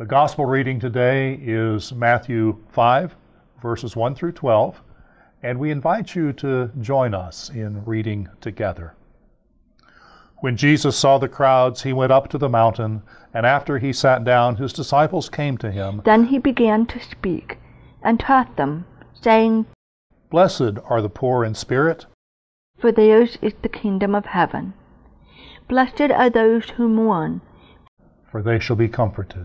The gospel reading today is Matthew 5, verses 1 through 12, and we invite you to join us in reading together. When Jesus saw the crowds, he went up to the mountain, and after he sat down, his disciples came to him. Then he began to speak and taught them, saying, Blessed are the poor in spirit, For theirs is the kingdom of heaven. Blessed are those who mourn, for they shall be comforted.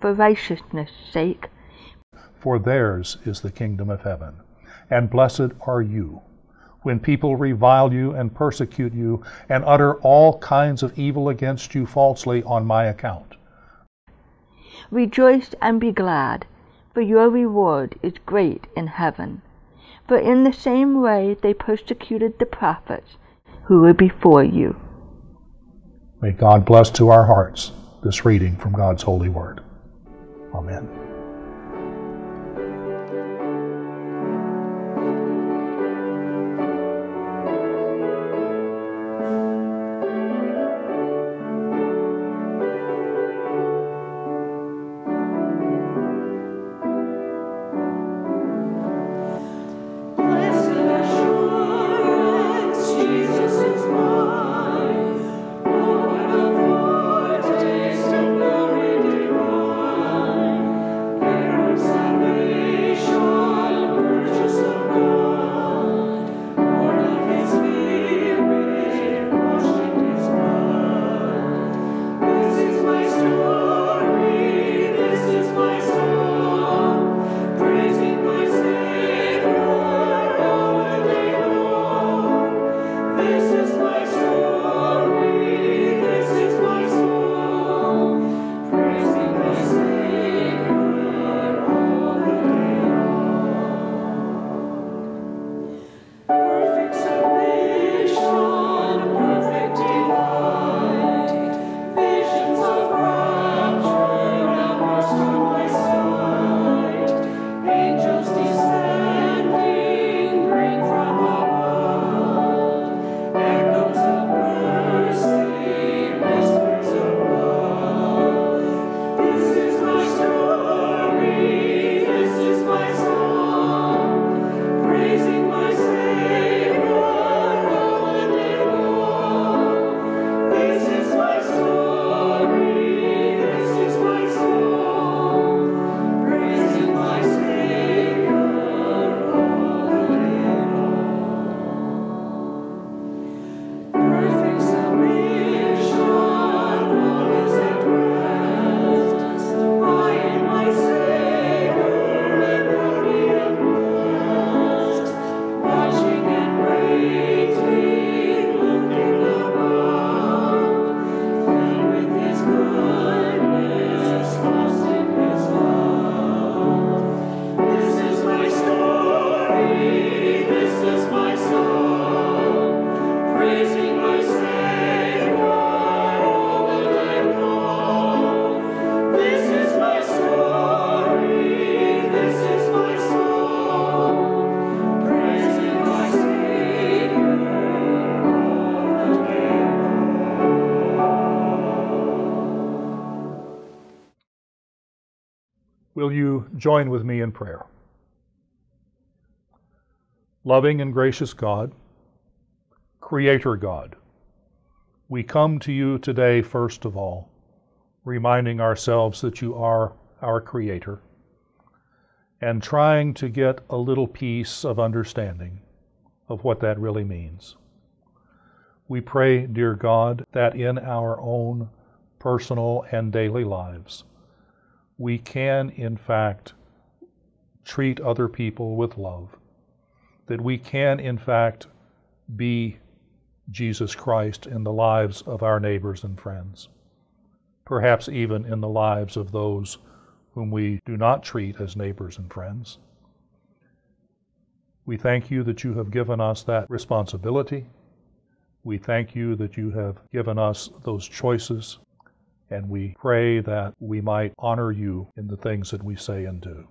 for righteousness' sake, for theirs is the kingdom of heaven. And blessed are you when people revile you and persecute you and utter all kinds of evil against you falsely on my account. Rejoice and be glad, for your reward is great in heaven. For in the same way they persecuted the prophets who were before you. May God bless to our hearts this reading from God's holy word. Amen. Join with me in prayer? Loving and gracious God, Creator God, we come to you today, first of all, reminding ourselves that you are our Creator and trying to get a little piece of understanding of what that really means. We pray, dear God, that in our own personal and daily lives, we can, in fact, treat other people with love, that we can, in fact, be Jesus Christ in the lives of our neighbors and friends, perhaps even in the lives of those whom we do not treat as neighbors and friends. We thank you that you have given us that responsibility. We thank you that you have given us those choices, and we pray that we might honor you in the things that we say and do.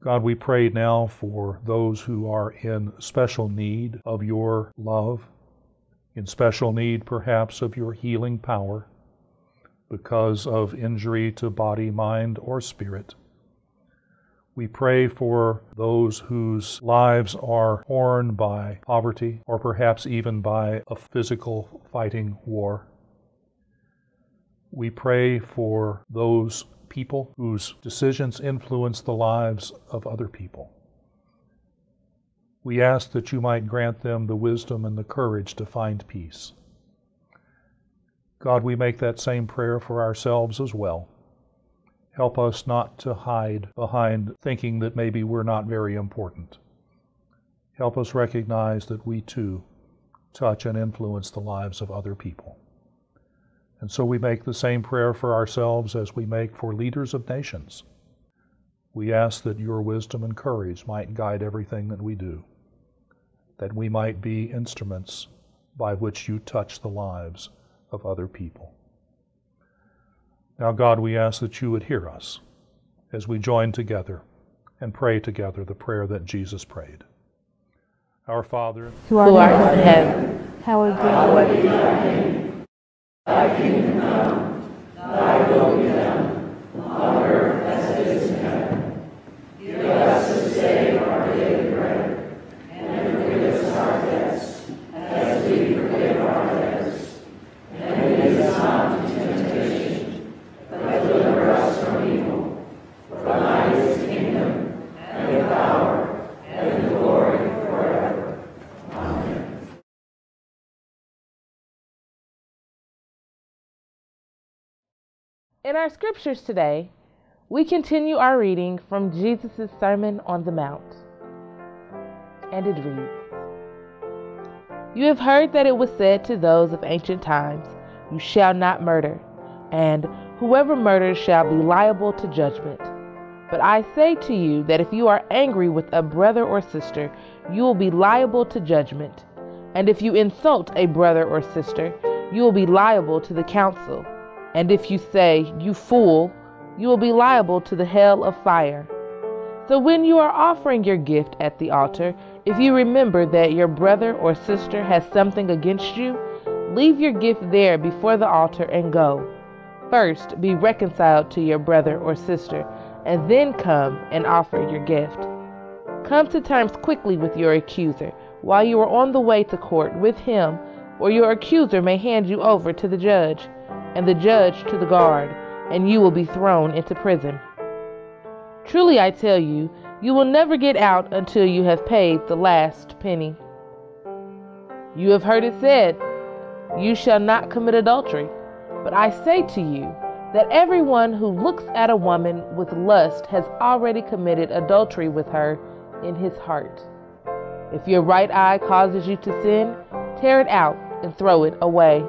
God, we pray now for those who are in special need of your love, in special need perhaps of your healing power because of injury to body, mind, or spirit. We pray for those whose lives are torn by poverty or perhaps even by a physical fighting war. We pray for those people whose decisions influence the lives of other people. We ask that you might grant them the wisdom and the courage to find peace. God, we make that same prayer for ourselves as well. Help us not to hide behind thinking that maybe we're not very important. Help us recognize that we too touch and influence the lives of other people. And so we make the same prayer for ourselves as we make for leaders of nations. We ask that your wisdom and courage might guide everything that we do, that we might be instruments by which you touch the lives of other people. Now, God, we ask that you would hear us as we join together and pray together the prayer that Jesus prayed. Our Father, who who art in heaven, hallowed be thy name. I can now. In our scriptures today, we continue our reading from Jesus' Sermon on the Mount. And it reads You have heard that it was said to those of ancient times, You shall not murder, and whoever murders shall be liable to judgment. But I say to you that if you are angry with a brother or sister, you will be liable to judgment. And if you insult a brother or sister, you will be liable to the council. And if you say, You fool, you will be liable to the hell of fire. So when you are offering your gift at the altar, if you remember that your brother or sister has something against you, leave your gift there before the altar and go. First, be reconciled to your brother or sister, and then come and offer your gift. Come to terms quickly with your accuser while you are on the way to court with him, or your accuser may hand you over to the judge and the judge to the guard, and you will be thrown into prison. Truly I tell you, you will never get out until you have paid the last penny. You have heard it said, You shall not commit adultery. But I say to you that everyone who looks at a woman with lust has already committed adultery with her in his heart. If your right eye causes you to sin, tear it out and throw it away.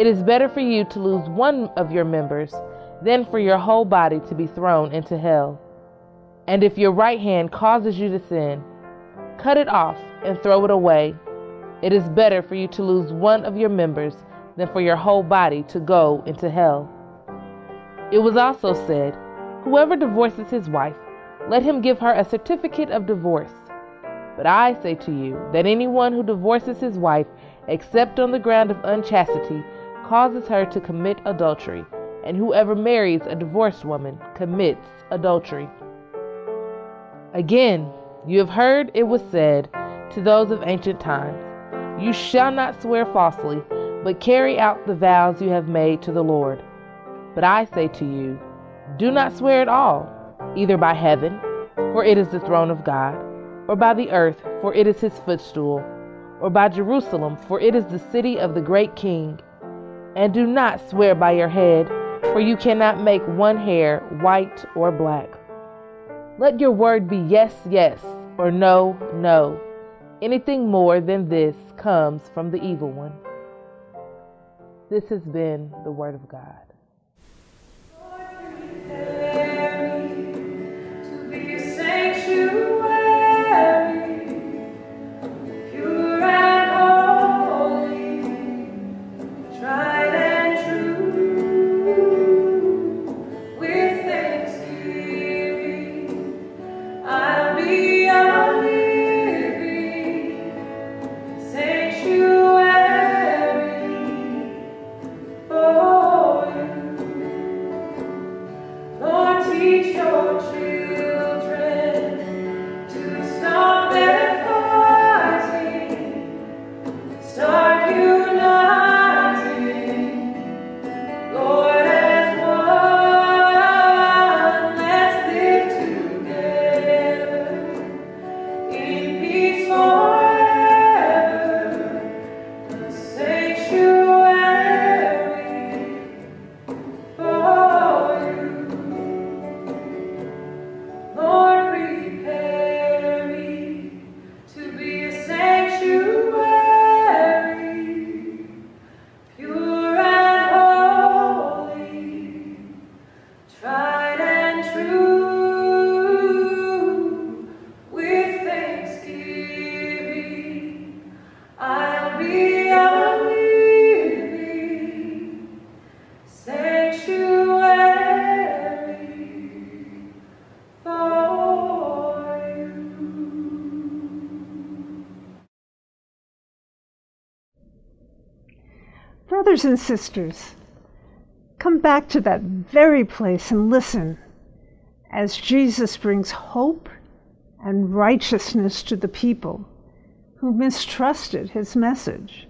It is better for you to lose one of your members than for your whole body to be thrown into hell. And if your right hand causes you to sin, cut it off and throw it away. It is better for you to lose one of your members than for your whole body to go into hell. It was also said, Whoever divorces his wife, let him give her a certificate of divorce. But I say to you that anyone who divorces his wife, except on the ground of unchastity, causes her to commit adultery, and whoever marries a divorced woman commits adultery. Again, you have heard it was said to those of ancient times, You shall not swear falsely, but carry out the vows you have made to the Lord. But I say to you, do not swear at all, either by heaven, for it is the throne of God, or by the earth, for it is his footstool, or by Jerusalem, for it is the city of the great king. And do not swear by your head, for you cannot make one hair white or black. Let your word be yes, yes, or no, no. Anything more than this comes from the evil one. This has been the word of God. Brothers and sisters, come back to that very place and listen as Jesus brings hope and righteousness to the people who mistrusted his message.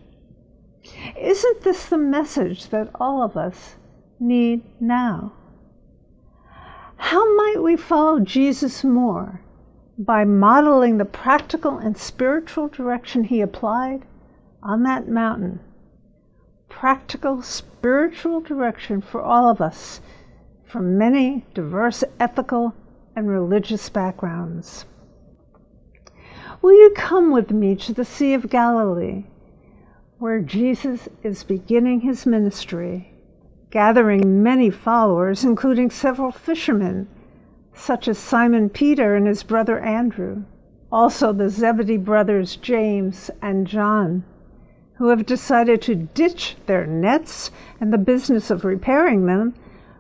Isn't this the message that all of us need now? How might we follow Jesus more by modeling the practical and spiritual direction he applied on that mountain? Practical spiritual direction for all of us from many diverse ethical and religious backgrounds. Will you come with me to the Sea of Galilee, where Jesus is beginning his ministry, gathering many followers, including several fishermen, such as Simon Peter and his brother Andrew, also the Zebedee brothers James and John, who have decided to ditch their nets and the business of repairing them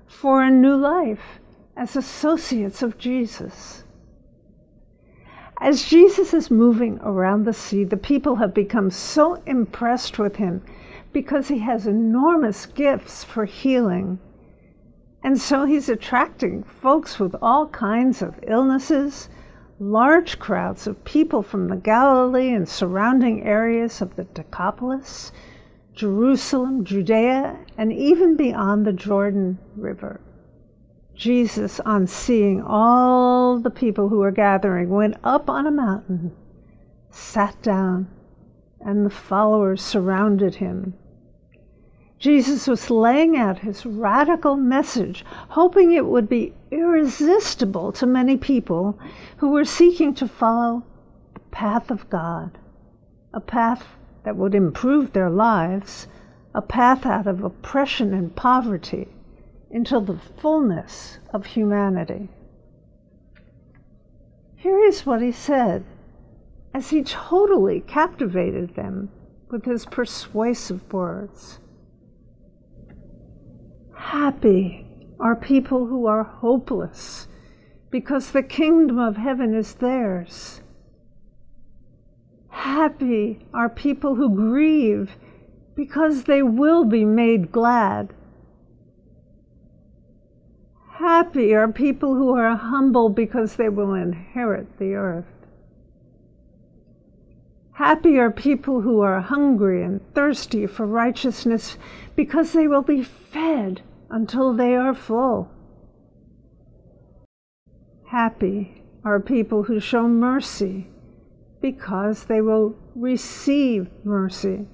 for a new life as associates of Jesus. As Jesus is moving around the sea, the people have become so impressed with him because he has enormous gifts for healing. And so he's attracting folks with all kinds of illnesses, large crowds of people from the Galilee and surrounding areas of the Decapolis, Jerusalem, Judea, and even beyond the Jordan River. Jesus, on seeing all the people who were gathering, went up on a mountain, sat down, and the followers surrounded him. Jesus was laying out his radical message, hoping it would be irresistible to many people who were seeking to follow the path of God, a path that would improve their lives, a path out of oppression and poverty into the fullness of humanity. Here is what he said as he totally captivated them with his persuasive words. Happy are people who are hopeless because the kingdom of heaven is theirs. Happy are people who grieve because they will be made glad. Happy are people who are humble because they will inherit the earth. Happy are people who are hungry and thirsty for righteousness because they will be fed until they are full. Happy are people who show mercy because they will receive mercy.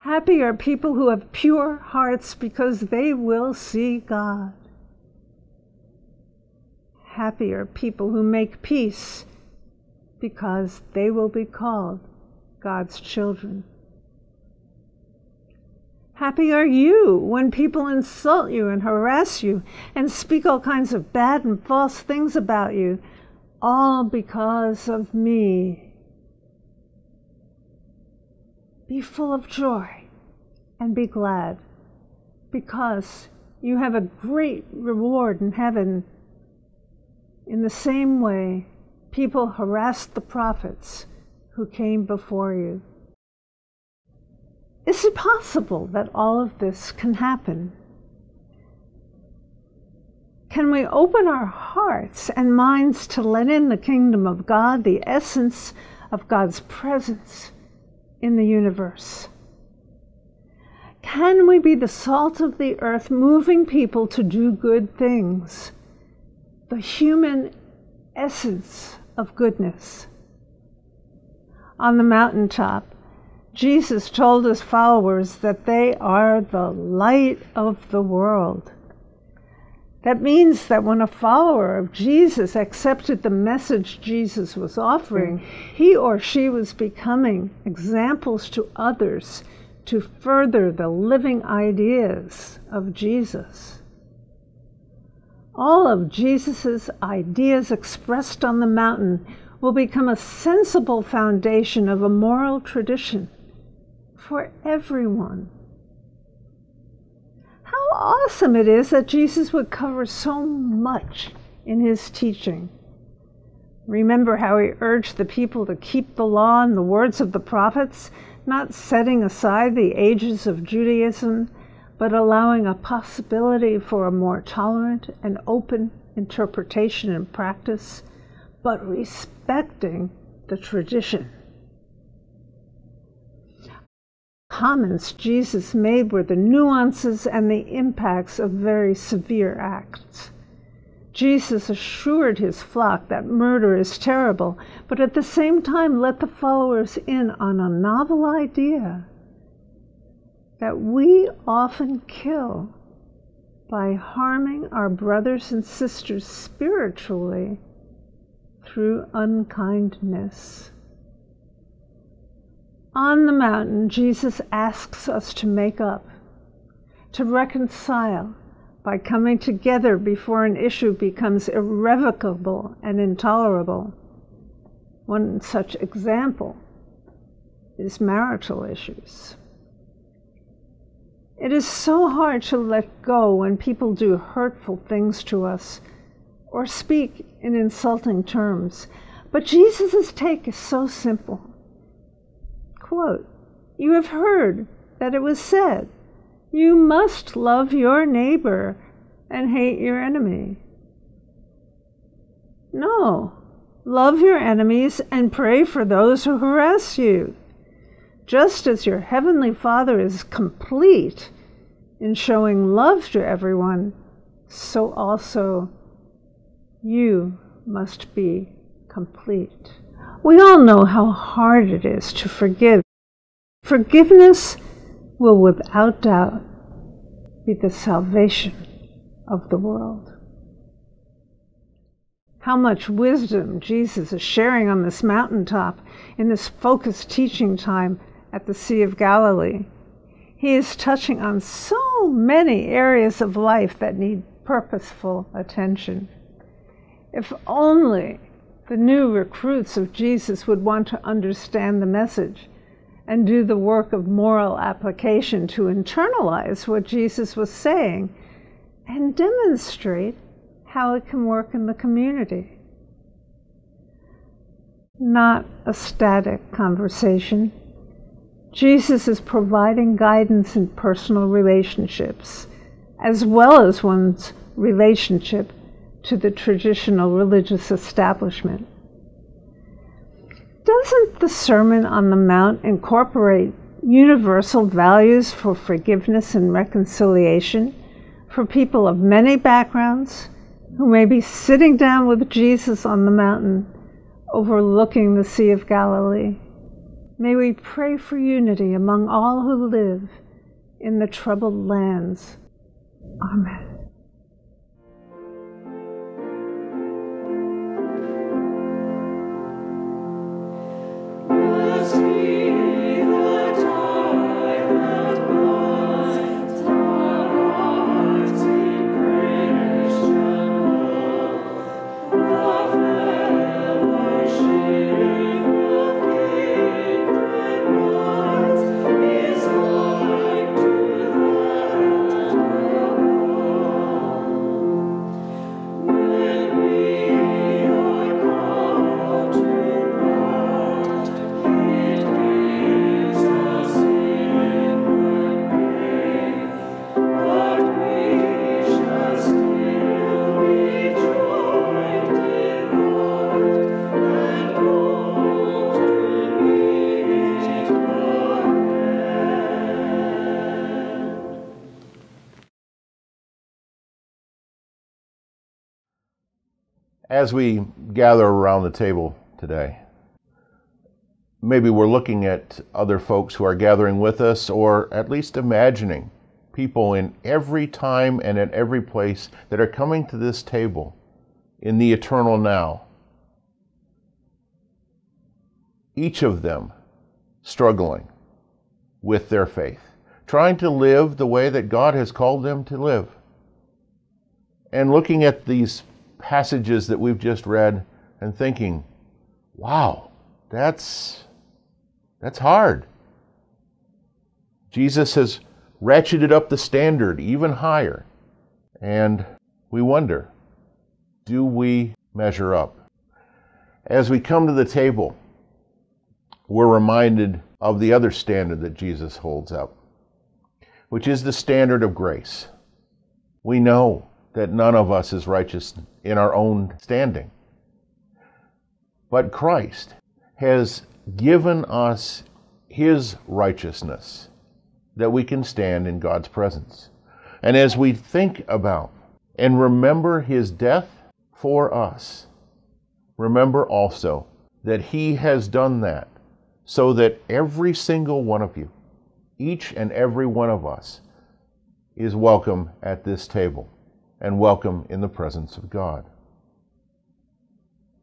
Happy are people who have pure hearts because they will see God. Happy are people who make peace because they will be called God's children. Happy are you when people insult you and harass you and speak all kinds of bad and false things about you, all because of me. Be full of joy and be glad because you have a great reward in heaven. In the same way, people harassed the prophets who came before you. Is it possible that all of this can happen? Can we open our hearts and minds to let in the kingdom of God, the essence of God's presence in the universe? Can we be the salt of the earth, moving people to do good things? The human essence of goodness. On the mountaintop, Jesus told his followers that they are the light of the world. That means that when a follower of Jesus accepted the message Jesus was offering, mm. he or she was becoming examples to others to further the living ideas of Jesus. All of Jesus' ideas expressed on the mountain will become a sensible foundation of a moral tradition for everyone. How awesome it is that Jesus would cover so much in his teaching. Remember how he urged the people to keep the law and the words of the prophets, not setting aside the ages of Judaism, but allowing a possibility for a more tolerant and open interpretation and practice, but respecting the tradition. Comments Jesus made were the nuances and the impacts of very severe acts. Jesus assured his flock that murder is terrible, but at the same time let the followers in on a novel idea that we often kill by harming our brothers and sisters spiritually through unkindness. On the mountain, Jesus asks us to make up, to reconcile by coming together before an issue becomes irrevocable and intolerable. One such example is marital issues. It is so hard to let go when people do hurtful things to us or speak in insulting terms. But Jesus' take is so simple. Quote, you have heard that it was said, You must love your neighbor and hate your enemy. No, love your enemies and pray for those who harass you. Just as your heavenly Father is complete in showing love to everyone, so also you must be complete. We all know how hard it is to forgive. Forgiveness will without doubt be the salvation of the world. How much wisdom Jesus is sharing on this mountaintop in this focused teaching time at the Sea of Galilee. He is touching on so many areas of life that need purposeful attention. If only the new recruits of Jesus would want to understand the message and do the work of moral application to internalize what Jesus was saying and demonstrate how it can work in the community. Not a static conversation. Jesus is providing guidance in personal relationships, as well as one's relationship to the traditional religious establishment. Doesn't the Sermon on the Mount incorporate universal values for forgiveness and reconciliation for people of many backgrounds who may be sitting down with Jesus on the mountain overlooking the Sea of Galilee? May we pray for unity among all who live in the troubled lands. Amen. As we gather around the table today, maybe we're looking at other folks who are gathering with us, or at least imagining people in every time and at every place that are coming to this table in the eternal now. Each of them struggling with their faith, trying to live the way that God has called them to live. And looking at these passages that we've just read and thinking, wow, that's, that's hard. Jesus has ratcheted up the standard even higher. And we wonder, do we measure up? As we come to the table, we're reminded of the other standard that Jesus holds up, which is the standard of grace. We know that none of us is righteous in our own standing. But Christ has given us his righteousness that we can stand in God's presence. And as we think about and remember his death for us, remember also that he has done that so that every single one of you, each and every one of us, is welcome at this table and welcome in the presence of God.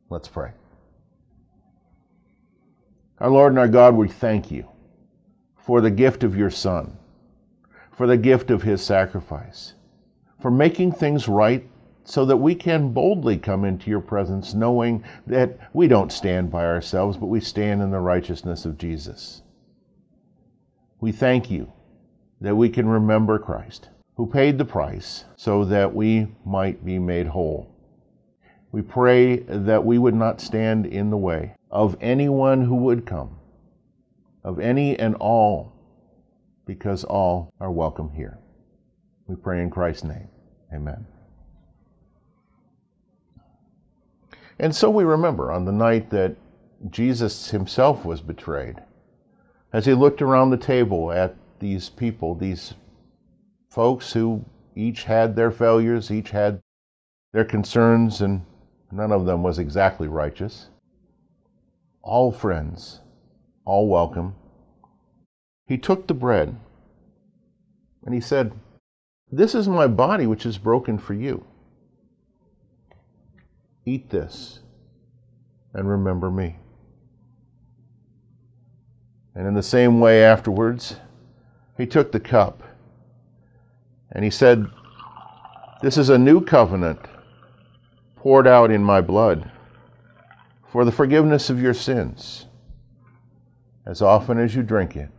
Let's pray. Our Lord and our God, we thank you for the gift of your Son, for the gift of his sacrifice, for making things right so that we can boldly come into your presence knowing that we don't stand by ourselves, but we stand in the righteousness of Jesus. We thank you that we can remember Christ who paid the price so that we might be made whole. We pray that we would not stand in the way of anyone who would come, of any and all, because all are welcome here. We pray in Christ's name. Amen. And so we remember on the night that Jesus himself was betrayed, as he looked around the table at these people, these folks who each had their failures, each had their concerns, and none of them was exactly righteous. All friends, all welcome. He took the bread and he said, This is my body which is broken for you. Eat this and remember me. And in the same way afterwards, he took the cup and he said, This is a new covenant poured out in my blood for the forgiveness of your sins. As often as you drink it,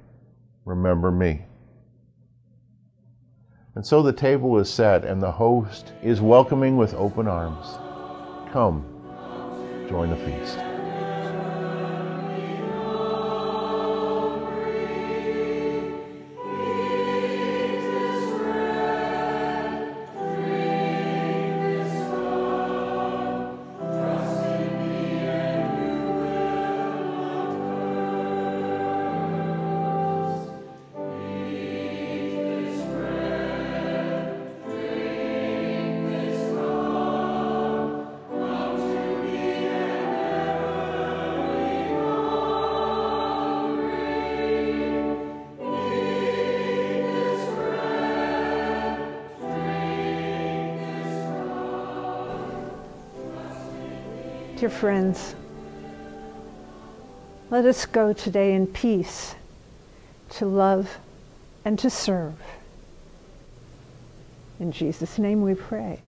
remember me. And so the table is set, and the host is welcoming with open arms. Come, join the feast. Dear friends, let us go today in peace to love and to serve. In Jesus' name we pray.